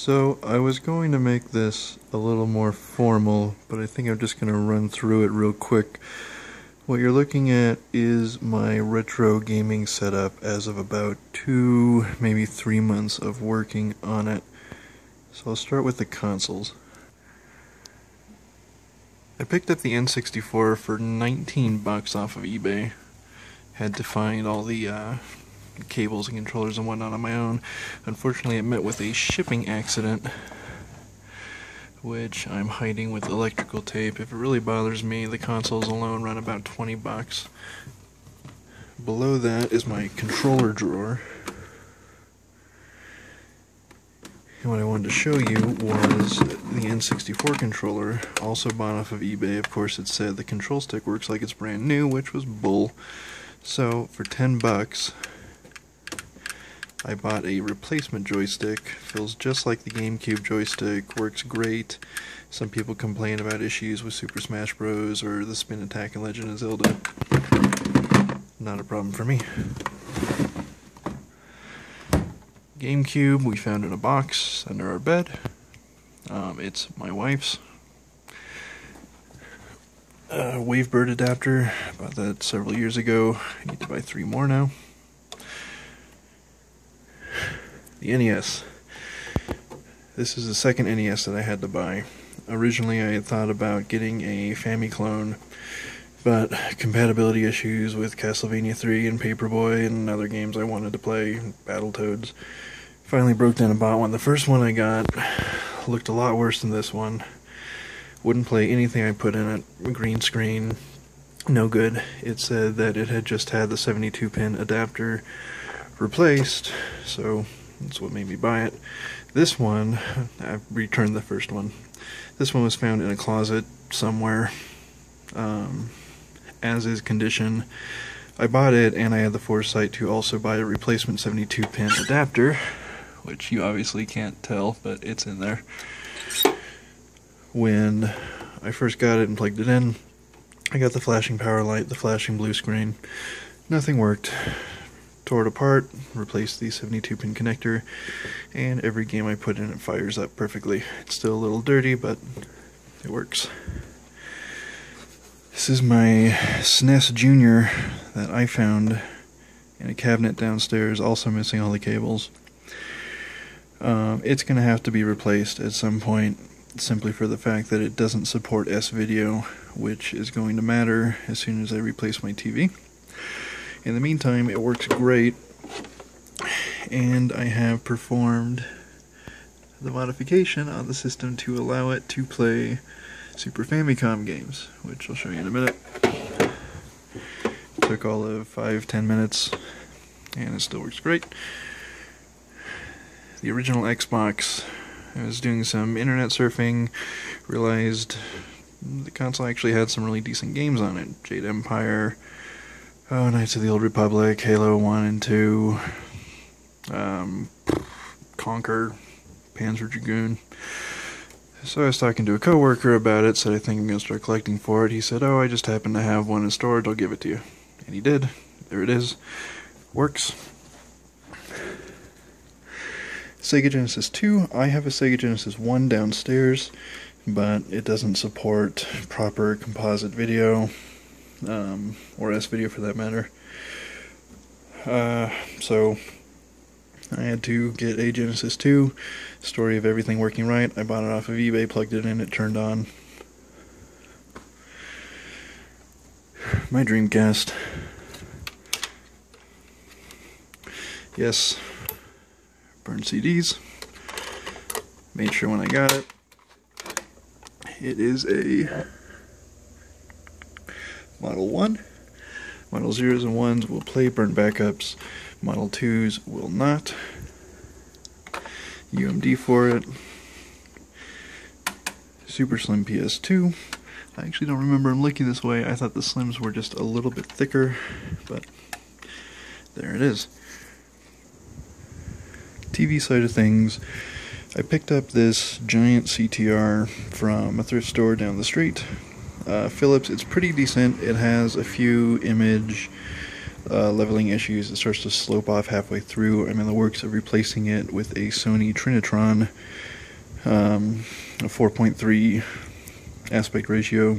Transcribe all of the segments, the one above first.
So I was going to make this a little more formal, but I think I'm just going to run through it real quick. What you're looking at is my retro gaming setup as of about two, maybe three months of working on it. So I'll start with the consoles. I picked up the N64 for 19 bucks off of eBay. Had to find all the uh, cables and controllers and whatnot on my own. Unfortunately, it met with a shipping accident, which I'm hiding with electrical tape. If it really bothers me, the consoles alone run about 20 bucks. Below that is my controller drawer. And what I wanted to show you was the N64 controller, also bought off of eBay. Of course, it said the control stick works like it's brand new, which was bull. So, for 10 bucks, I bought a replacement joystick. Feels just like the GameCube joystick, works great. Some people complain about issues with Super Smash Bros. or the spin attack in Legend of Zelda. Not a problem for me. GameCube we found in a box under our bed. Um, it's my wife's. Uh, Wavebird adapter. Bought that several years ago. I need to buy three more now the NES. This is the second NES that I had to buy. Originally, I had thought about getting a Famiclone, but compatibility issues with Castlevania 3 and Paperboy and other games I wanted to play, Battletoads, finally broke down and bought one. The first one I got looked a lot worse than this one. Wouldn't play anything I put in it. Green screen, no good. It said that it had just had the 72 pin adapter replaced, so that's what made me buy it. This one, I returned the first one. This one was found in a closet somewhere, um, as is condition. I bought it and I had the foresight to also buy a replacement 72 pin adapter, which you obviously can't tell, but it's in there. When I first got it and plugged it in, I got the flashing power light, the flashing blue screen. Nothing worked tore it apart, replaced the 72 pin connector, and every game I put in it fires up perfectly. It's still a little dirty, but it works. This is my SNES Junior that I found in a cabinet downstairs, also missing all the cables. Um, it's going to have to be replaced at some point, simply for the fact that it doesn't support S video, which is going to matter as soon as I replace my TV. In the meantime, it works great, and I have performed the modification on the system to allow it to play Super Famicom games, which I'll show you in a minute. Took all of five, ten minutes, and it still works great. The original Xbox, I was doing some internet surfing, realized the console actually had some really decent games on it. Jade Empire, Oh, Knights of the Old Republic, Halo 1 and 2, um, Conker, Panzer Dragoon. So I was talking to a coworker about it, said I think I'm going to start collecting for it. He said, oh, I just happen to have one in storage, I'll give it to you. And he did. There it is. Works. Sega Genesis 2, I have a Sega Genesis 1 downstairs, but it doesn't support proper composite video um, or S video for that matter. Uh, so I had to get a Genesis 2, story of everything working right. I bought it off of eBay, plugged it in, it turned on. My Dreamcast. Yes, burned CDs. Made sure when I got it, it is a Model 1. Model 0s and 1s will play burn backups. Model 2s will not. UMD for it. Super Slim PS2. I actually don't remember them looking this way. I thought the Slims were just a little bit thicker, but there it is. TV side of things, I picked up this giant CTR from a thrift store down the street uh, Philips, it's pretty decent. It has a few image uh, leveling issues. It starts to slope off halfway through. I'm in the works of replacing it with a Sony Trinitron, um, a 4.3 aspect ratio,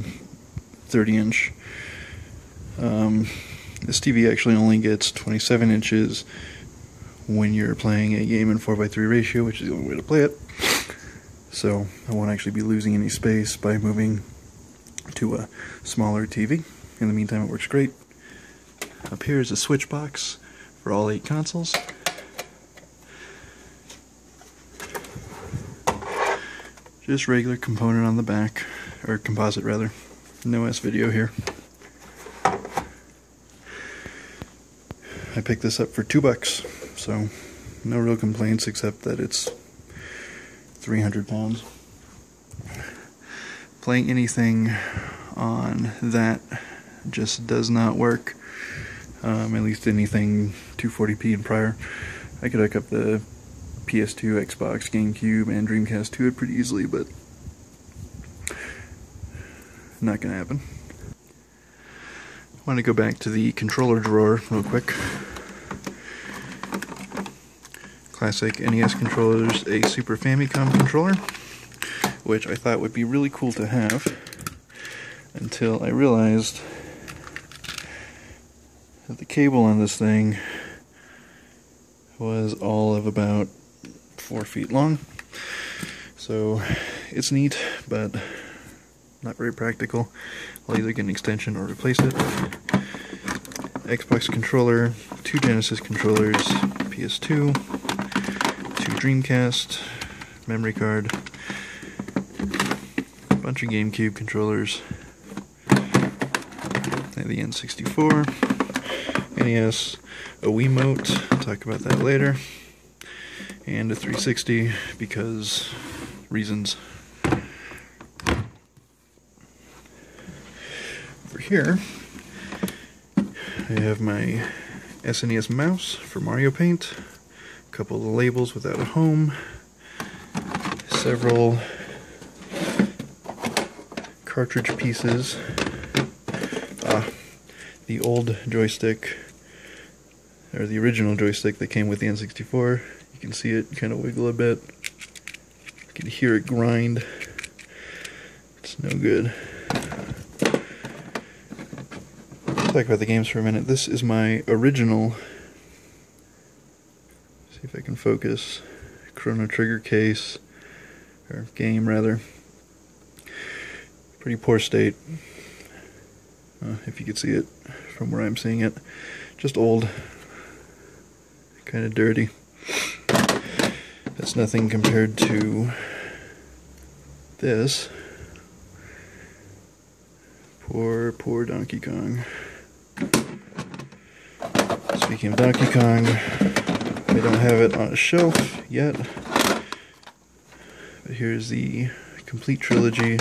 30 inch. Um, this TV actually only gets 27 inches when you're playing a game in 4x3 ratio, which is the only way to play it. So I won't actually be losing any space by moving to a smaller TV. In the meantime, it works great. Up here is a switch box for all eight consoles. Just regular component on the back, or composite rather. No S video here. I picked this up for two bucks, so no real complaints except that it's 300 pounds. Playing anything on that just does not work. Um, at least anything 240p and prior. I could hook up the PS2, Xbox, GameCube, and Dreamcast to it pretty easily, but not gonna happen. I want to go back to the controller drawer real quick. Classic NES controllers, a Super Famicom controller, which I thought would be really cool to have until I realized that the cable on this thing was all of about four feet long. So it's neat, but not very practical. I'll either get an extension or replace it. Xbox controller, two Genesis controllers, PS2, two Dreamcast, memory card, bunch of GameCube controllers, the N64, NES, a Wiimote, I'll talk about that later, and a 360 because reasons. Over here, I have my SNES mouse for Mario Paint, a couple of labels without a home, several cartridge pieces. Ah, the old joystick, or the original joystick that came with the N64. You can see it kind of wiggle a bit. You can hear it grind. It's no good. talk about the games for a minute. This is my original, see if I can focus, Chrono Trigger case, or game rather. Pretty poor state, uh, if you could see it from where I'm seeing it. Just old, kind of dirty. That's nothing compared to this. Poor, poor Donkey Kong. Speaking of Donkey Kong, I don't have it on a shelf yet. But here's the complete trilogy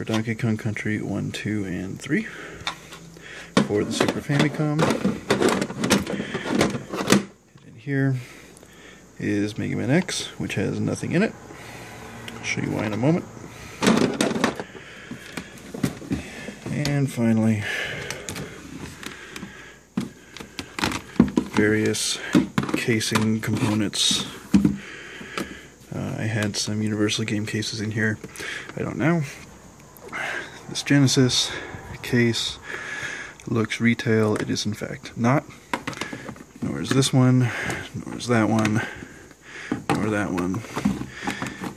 for Donkey Kong Country 1, 2, and 3 for the Super Famicom. And in here is Mega Man X, which has nothing in it. I'll show you why in a moment. And finally, various casing components. Uh, I had some Universal game cases in here. I don't know. This Genesis case looks retail. It is in fact not. Nor is this one. Nor is that one. Nor that one.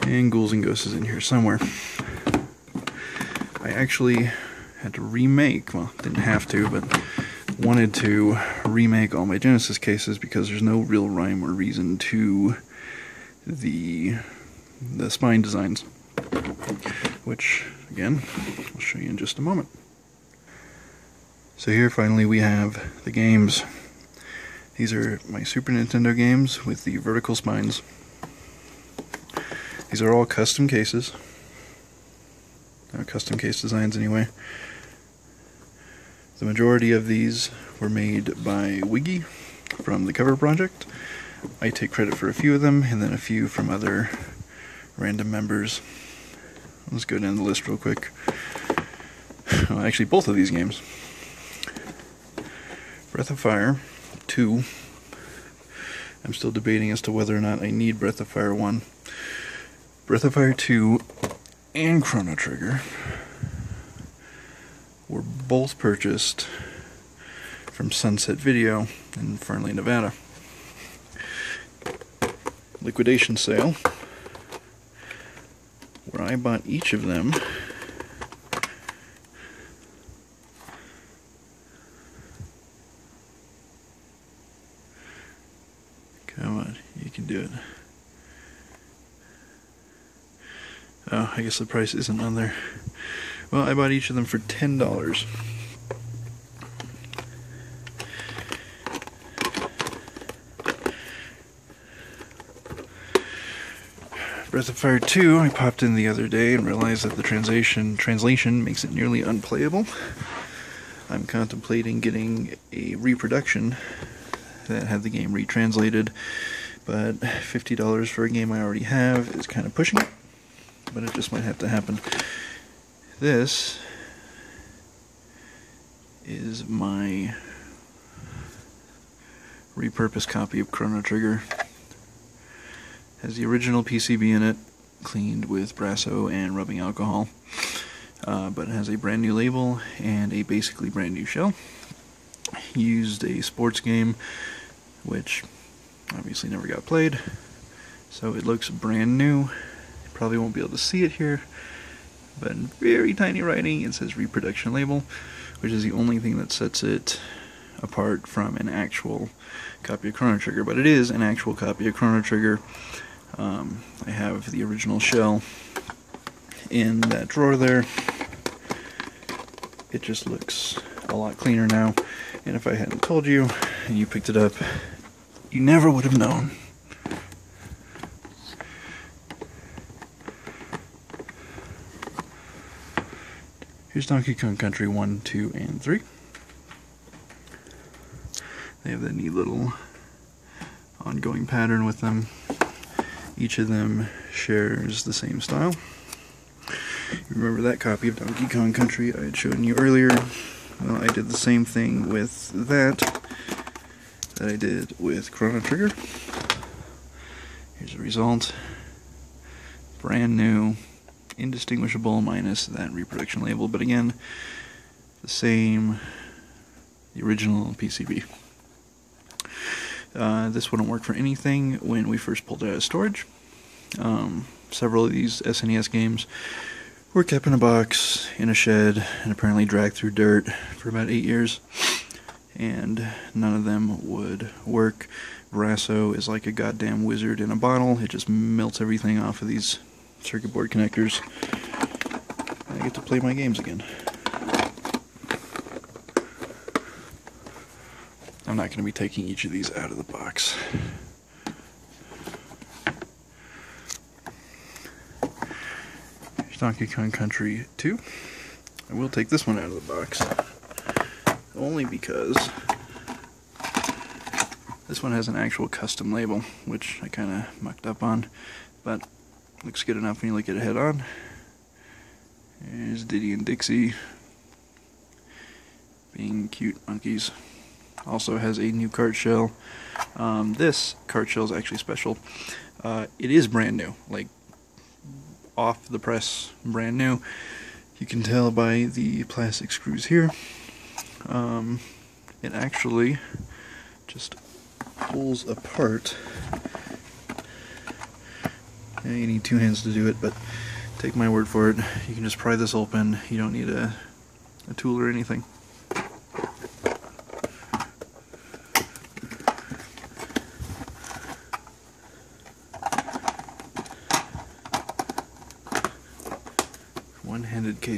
And Ghouls and Ghosts is in here somewhere. I actually had to remake, well, didn't have to, but wanted to remake all my Genesis cases because there's no real rhyme or reason to the the spine designs, which again I'll show you in just a moment. So here finally we have the games. These are my Super Nintendo games with the vertical spines. These are all custom cases. Uh, custom case designs anyway. The majority of these were made by Wiggy from the cover project. I take credit for a few of them, and then a few from other random members. Let's go down the list real quick. Well, actually, both of these games. Breath of Fire 2. I'm still debating as to whether or not I need Breath of Fire 1. Breath of Fire 2 and Chrono Trigger were both purchased from Sunset Video in Fernley, Nevada. Liquidation sale, where I bought each of them. Come on, you can do it. Oh, I guess the price isn't on there. Well, I bought each of them for $10. Breath of Fire 2, I popped in the other day and realized that the translation translation makes it nearly unplayable. I'm contemplating getting a reproduction that had the game retranslated, but $50 for a game I already have is kind of pushing it, but it just might have to happen. This is my repurposed copy of Chrono Trigger. Has the original PCB in it, cleaned with Brasso and rubbing alcohol, uh, but has a brand new label and a basically brand new shell. Used a sports game, which obviously never got played, so it looks brand new. Probably won't be able to see it here, but in very tiny writing it says reproduction label, which is the only thing that sets it apart from an actual copy of Chrono Trigger. But it is an actual copy of Chrono Trigger. Um, I have the original shell in that drawer there. It just looks a lot cleaner now. And if I hadn't told you and you picked it up, you never would have known. Here's Donkey Kong Country 1, 2, and 3. They have that neat little ongoing pattern with them. Each of them shares the same style. Remember that copy of Donkey Kong Country I had shown you earlier? Well, I did the same thing with that that I did with Chrono Trigger. Here's the result. Brand new, indistinguishable minus that reproduction label, but again, the same, the original PCB. Uh, this wouldn't work for anything when we first pulled it out of storage. Um, several of these SNES games were kept in a box in a shed and apparently dragged through dirt for about eight years, and none of them would work. Brasso is like a goddamn wizard in a bottle. It just melts everything off of these circuit board connectors. I get to play my games again. I'm not going to be taking each of these out of the box. Donkey Kong Country 2. I will take this one out of the box. Only because this one has an actual custom label, which I kind of mucked up on, but looks good enough when you look at it head on. There's Diddy and Dixie being cute monkeys also has a new cart shell. Um, this cart shell is actually special. Uh, it is brand new, like off the press, brand new. You can tell by the plastic screws here. Um, it actually just pulls apart. Yeah, you need two hands to do it, but take my word for it. You can just pry this open. You don't need a, a tool or anything.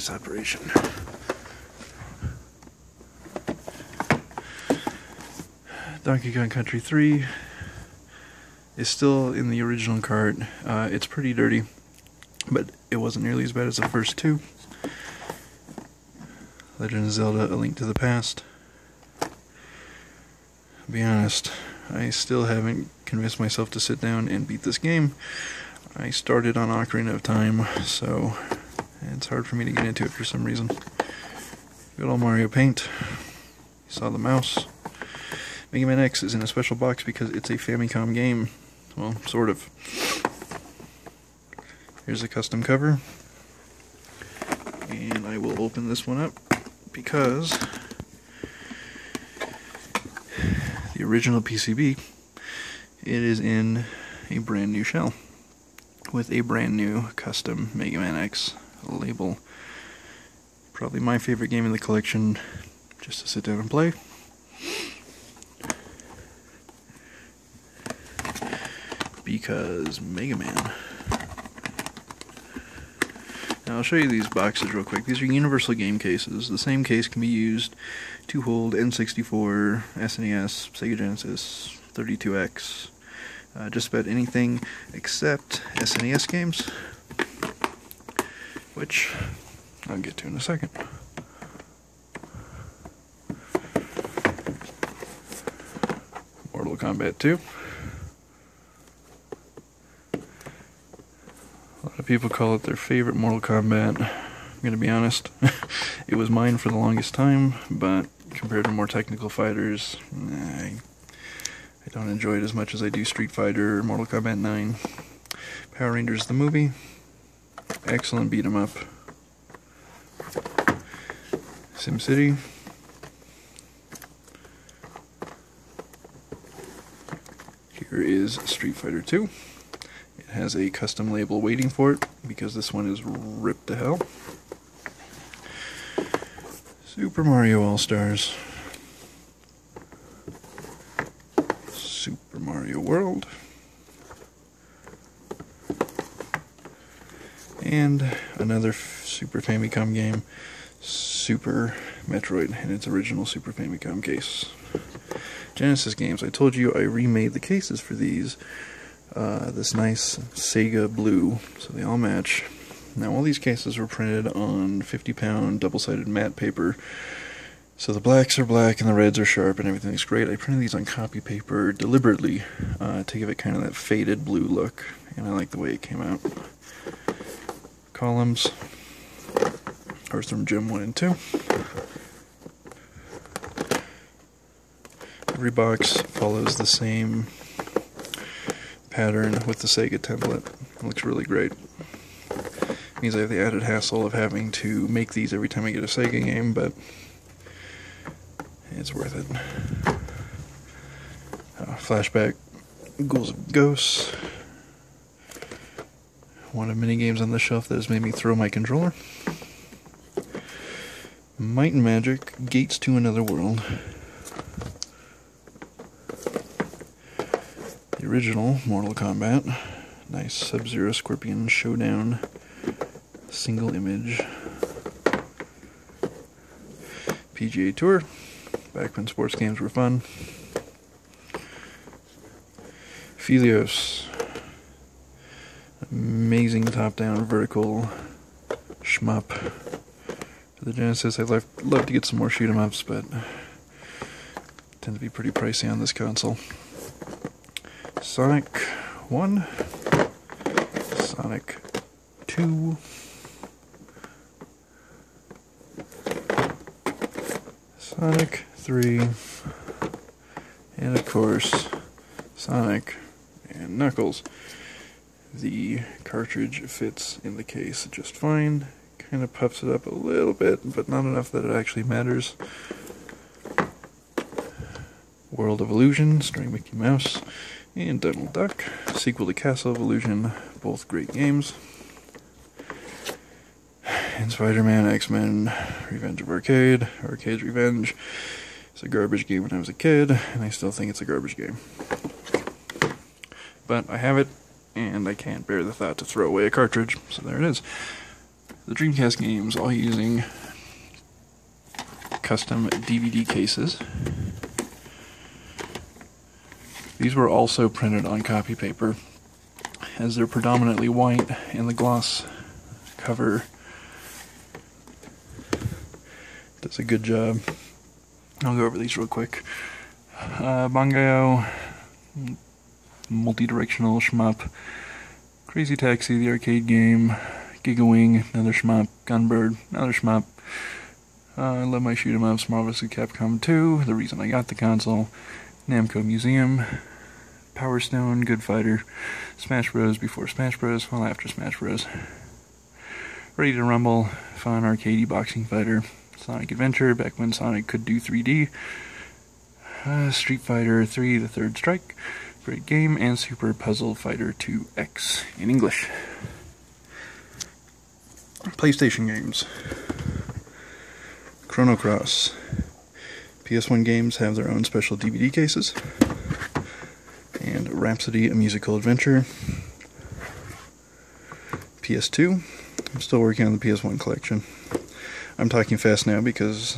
Operation. Donkey Kong Country 3 is still in the original cart. Uh, it's pretty dirty, but it wasn't nearly as bad as the first two. Legend of Zelda A Link to the Past. To be honest, I still haven't convinced myself to sit down and beat this game. I started on Ocarina of Time, so it's hard for me to get into it for some reason. Good old Mario Paint. You saw the mouse. Mega Man X is in a special box because it's a Famicom game. Well, sort of. Here's a custom cover. And I will open this one up because the original PCB it is in a brand new shell with a brand new custom Mega Man X label. Probably my favorite game in the collection just to sit down and play. Because Mega Man. Now I'll show you these boxes real quick. These are universal game cases. The same case can be used to hold N64, SNES, Sega Genesis, 32X, uh, just about anything except SNES games, which I'll get to in a second. Mortal Kombat 2. A lot of people call it their favorite Mortal Kombat. I'm gonna be honest, it was mine for the longest time, but compared to more technical fighters, I I don't enjoy it as much as I do Street Fighter or Mortal Kombat 9. Power Rangers the movie. Excellent beat 'em up. SimCity. Here is Street Fighter 2. It has a custom label waiting for it because this one is ripped to hell. Super Mario All Stars. Super Mario World. And another Super Famicom game, Super Metroid, in its original Super Famicom case. Genesis games, I told you I remade the cases for these. Uh, this nice Sega blue, so they all match. Now all these cases were printed on 50 pound double-sided matte paper so the blacks are black and the reds are sharp and everything everything's great. I printed these on copy paper deliberately uh, to give it kind of that faded blue look, and I like the way it came out. Columns are from Gem 1 and 2. Every box follows the same pattern with the Sega template. It looks really great. It means I have the added hassle of having to make these every time I get a Sega game, but it's worth it. Uh, flashback Ghouls of Ghosts. One of many games on the shelf that has made me throw my controller. Might and Magic Gates to Another World. The original Mortal Kombat. Nice Sub Zero Scorpion Showdown single image. PGA Tour back when sports games were fun. Phelios. Amazing top down vertical shmup. For the Genesis, I'd love, love to get some more shoot 'em ups, but tend to be pretty pricey on this console. Sonic 1, Sonic 2. Sonic 3, and of course, Sonic and Knuckles. The cartridge fits in the case just fine, kind of puffs it up a little bit, but not enough that it actually matters. World of Illusion, starring Mickey Mouse, and Donald Duck, sequel to Castle of Illusion, both great games. And Spider-Man, X-Men, Revenge of Arcade, Arcade's Revenge. It's a garbage game when I was a kid, and I still think it's a garbage game. But I have it, and I can't bear the thought to throw away a cartridge, so there it is. The Dreamcast games, all using custom DVD cases. These were also printed on copy paper, as they're predominantly white, and the gloss cover does a good job. I'll go over these real quick. Uh, multi-directional shmup. Crazy Taxi, the arcade game. Gigawing, another shmup. Gunbird, another shmup. Uh, I love my shoot 'em ups. Marvel vs. Capcom 2, the reason I got the console. Namco Museum, Power Stone, Good Fighter, Smash Bros. before Smash Bros. Well, after Smash Bros. Ready to Rumble, fun arcadey boxing fighter, Sonic Adventure, back when Sonic could do 3D, uh, Street Fighter 3, The Third Strike, great game, and Super Puzzle Fighter 2X in English. PlayStation games. Chrono Cross. PS1 games have their own special DVD cases. And Rhapsody, a musical adventure. PS2. I'm still working on the PS1 collection. I'm talking fast now because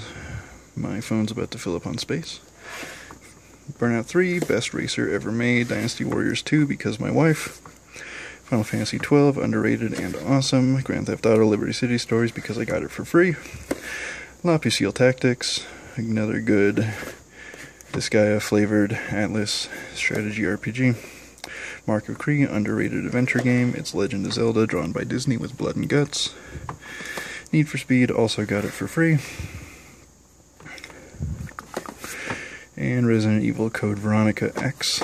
my phone's about to fill up on space. Burnout 3, Best Racer Ever Made, Dynasty Warriors 2 because my wife, Final Fantasy 12, underrated and awesome, Grand Theft Auto Liberty City Stories because I got it for free, La Pucelle Tactics, another good Disgaea flavored Atlus strategy RPG. Mark of Kri, underrated adventure game. It's Legend of Zelda, drawn by Disney with blood and guts. Need for Speed, also got it for free. And Resident Evil Code Veronica X,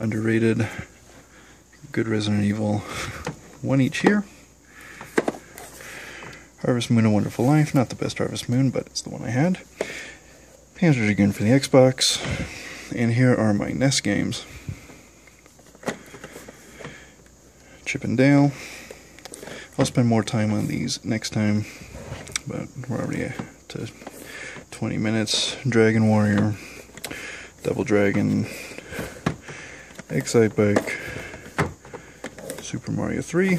underrated. Good Resident Evil, one each here. Harvest Moon A Wonderful Life, not the best Harvest Moon, but it's the one I had. Panzer Dragoon for the Xbox. And here are my NES games. Chip and Dale. I'll spend more time on these next time, but we're already to 20 minutes. Dragon Warrior, Double Dragon, Excitebike, Super Mario 3,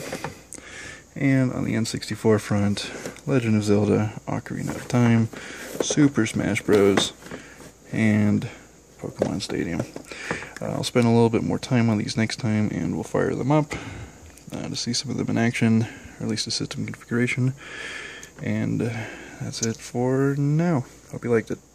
and on the N64 front, Legend of Zelda, Ocarina of Time, Super Smash Bros., and Pokemon Stadium. Uh, I'll spend a little bit more time on these next time and we'll fire them up uh, to see some of them in action, or at least the system configuration. And uh, that's it for now. Hope you liked it.